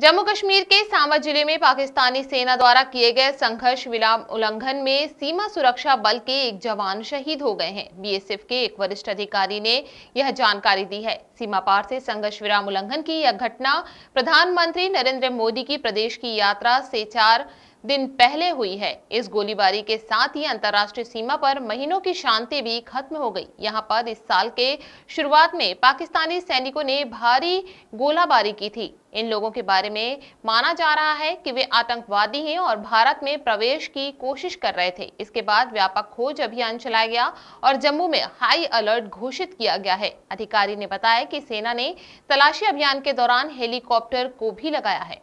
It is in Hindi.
जम्मू कश्मीर के सांबा ज़िले में पाकिस्तानी सेना द्वारा किए गए संघर्ष विराम उल्लंघन में सीमा सुरक्षा बल के एक जवान शहीद हो गए हैं। बीएसएफ के एक वरिष्ठ अधिकारी ने यह जानकारी दी है। सीमा पार से संघर्ष विराम उल्लंघन की यह घटना प्रधानमंत्री नरेंद्र मोदी की प्रदेश की यात्रा से चार दिन पहले हुई है। इस गोलीबारी के साथ ही अंतर्राष्ट्रीय सीमा पर महीनों की शांति भी खत्म हो गई। यहाँ पर इस साल के शुरुआत में पाकिस्तानी सैनिकों ने भारी गोलाबारी की थी। इन लोगों के बारे में माना जा रहा है कि वे आतंकवादी हैं और भारत में प्रवेश की कोशिश कर रहे थे। इसके बाद व्यापक खोज अभियान चलाया गया और जम्मू में हाई अलर्ट घोषित किया गया है। अधिकारी ने बताया कि सेना ने तलाशी अभियान के दौरान हेलीकॉप्टर को भी लगाया है।